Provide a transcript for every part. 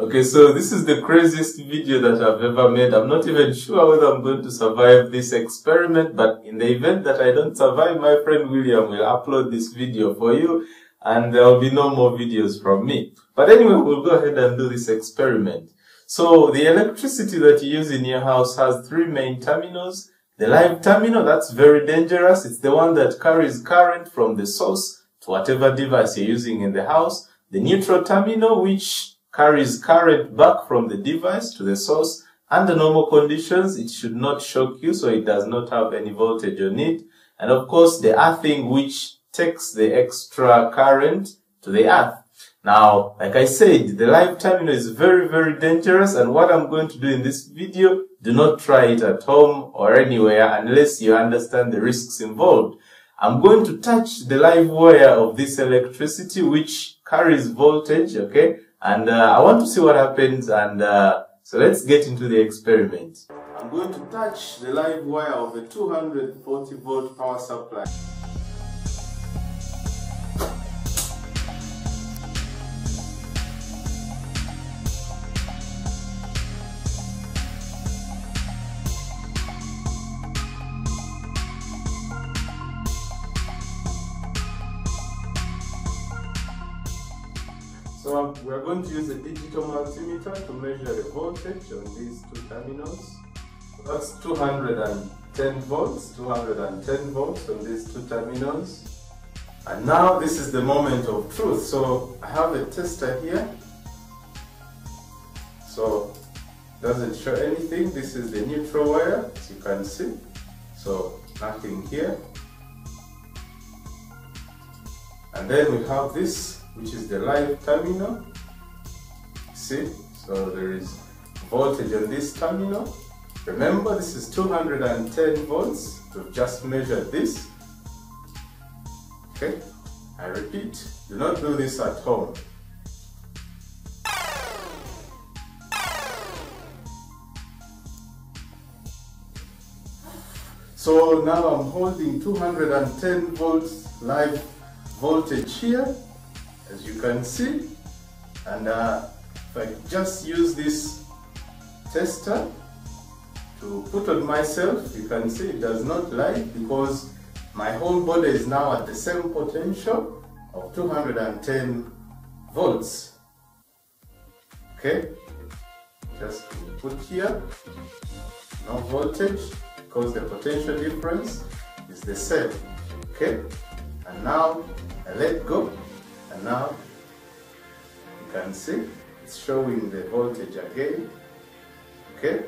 Okay, so this is the craziest video that I've ever made. I'm not even sure whether I'm going to survive this experiment, but in the event that I don't survive, my friend William will upload this video for you and there will be no more videos from me. But anyway, we'll go ahead and do this experiment. So the electricity that you use in your house has three main terminals. The live terminal, that's very dangerous. It's the one that carries current from the source to whatever device you're using in the house. The neutral terminal, which carries current back from the device to the source. Under normal conditions, it should not shock you, so it does not have any voltage on it. And of course, the earthing, which takes the extra current to the earth. Now, like I said, the live terminal is very, very dangerous and what I'm going to do in this video, do not try it at home or anywhere unless you understand the risks involved. I'm going to touch the live wire of this electricity which carries voltage, okay? And uh, I want to see what happens and uh, so let's get into the experiment. I'm going to touch the live wire of a 240 volt power supply. So um, we're going to use a digital multimeter to measure the voltage on these two terminals. That's 210 volts, 210 volts on these two terminals. And now this is the moment of truth. So I have a tester here. So doesn't show anything. This is the neutral wire, as you can see. So nothing here. And then we have this which is the live terminal. See, so there is voltage on this terminal. Remember, this is 210 volts. We've just measured this. Okay, I repeat, do not do this at home. So now I'm holding 210 volts live voltage here as you can see. And uh, if I just use this tester to put on myself you can see it does not light because my whole body is now at the same potential of 210 volts. Okay? Just put here. No voltage because the potential difference is the same. Okay? And now I let go and now you can see it's showing the voltage again okay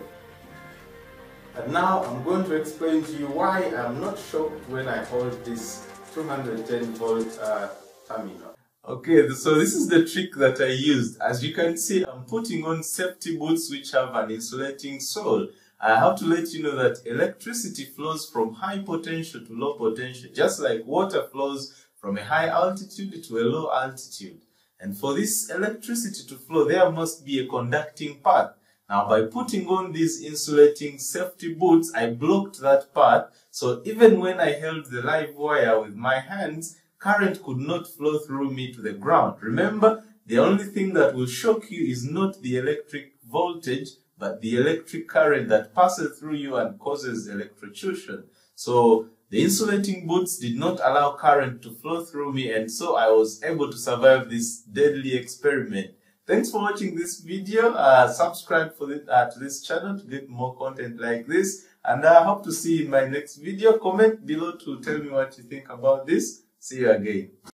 and now I'm going to explain to you why I'm not shocked when I hold this 210 volt uh, terminal Okay, so this is the trick that I used. As you can see, I'm putting on safety boots which have an insulating sole. I have to let you know that electricity flows from high potential to low potential, just like water flows from a high altitude to a low altitude. And for this electricity to flow, there must be a conducting path. Now, by putting on these insulating safety boots, I blocked that path. So even when I held the live wire with my hands, current could not flow through me to the ground. Remember, the only thing that will shock you is not the electric voltage, but the electric current that passes through you and causes electrocution. So the insulating boots did not allow current to flow through me and so I was able to survive this deadly experiment. Thanks for watching this video. Uh, subscribe for this, uh, to this channel to get more content like this. And I hope to see you in my next video. Comment below to tell me what you think about this. See you again.